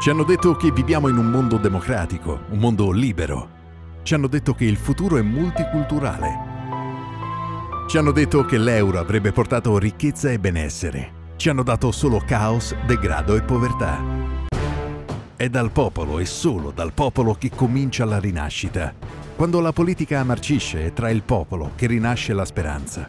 Ci hanno detto che viviamo in un mondo democratico, un mondo libero. Ci hanno detto che il futuro è multiculturale. Ci hanno detto che l'euro avrebbe portato ricchezza e benessere. Ci hanno dato solo caos, degrado e povertà. È dal popolo e solo dal popolo che comincia la rinascita. Quando la politica marcisce è tra il popolo che rinasce la speranza.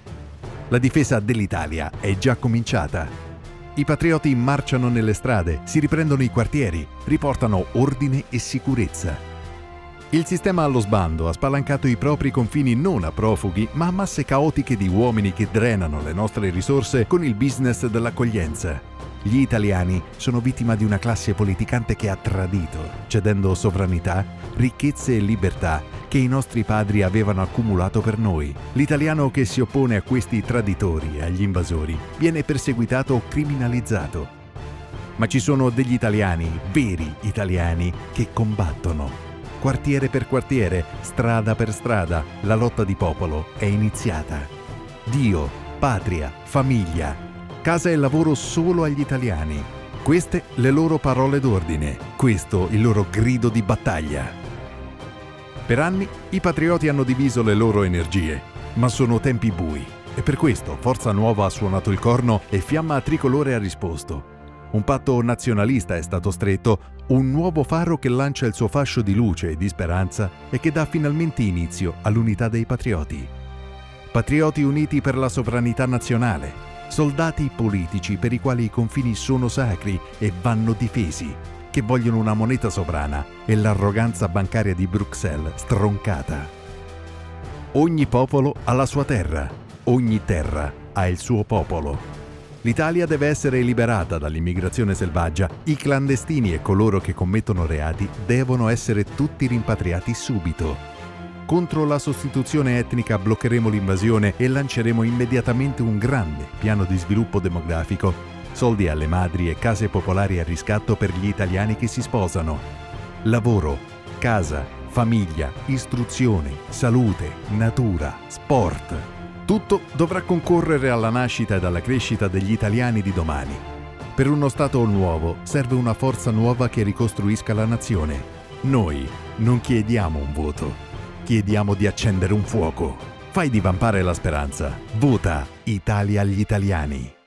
La difesa dell'Italia è già cominciata. I patrioti marciano nelle strade, si riprendono i quartieri, riportano ordine e sicurezza. Il sistema allo sbando ha spalancato i propri confini non a profughi, ma a masse caotiche di uomini che drenano le nostre risorse con il business dell'accoglienza. Gli italiani sono vittima di una classe politicante che ha tradito, cedendo sovranità, ricchezze e libertà che i nostri padri avevano accumulato per noi. L'italiano che si oppone a questi traditori e agli invasori viene perseguitato o criminalizzato. Ma ci sono degli italiani, veri italiani, che combattono. Quartiere per quartiere, strada per strada, la lotta di popolo è iniziata. Dio, patria, famiglia, casa e lavoro solo agli italiani. Queste le loro parole d'ordine, questo il loro grido di battaglia. Per anni i patrioti hanno diviso le loro energie, ma sono tempi bui e per questo Forza Nuova ha suonato il corno e Fiamma Tricolore ha risposto. Un patto nazionalista è stato stretto, un nuovo faro che lancia il suo fascio di luce e di speranza e che dà finalmente inizio all'unità dei patrioti. Patrioti uniti per la sovranità nazionale, soldati politici per i quali i confini sono sacri e vanno difesi, che vogliono una moneta sovrana e l'arroganza bancaria di Bruxelles stroncata. Ogni popolo ha la sua terra, ogni terra ha il suo popolo. L'Italia deve essere liberata dall'immigrazione selvaggia, i clandestini e coloro che commettono reati devono essere tutti rimpatriati subito. Contro la sostituzione etnica bloccheremo l'invasione e lanceremo immediatamente un grande piano di sviluppo demografico soldi alle madri e case popolari a riscatto per gli italiani che si sposano, lavoro, casa, famiglia, istruzione, salute, natura, sport. Tutto dovrà concorrere alla nascita ed alla crescita degli italiani di domani. Per uno Stato nuovo serve una forza nuova che ricostruisca la nazione. Noi non chiediamo un voto, chiediamo di accendere un fuoco. Fai divampare la speranza. Vota Italia agli italiani.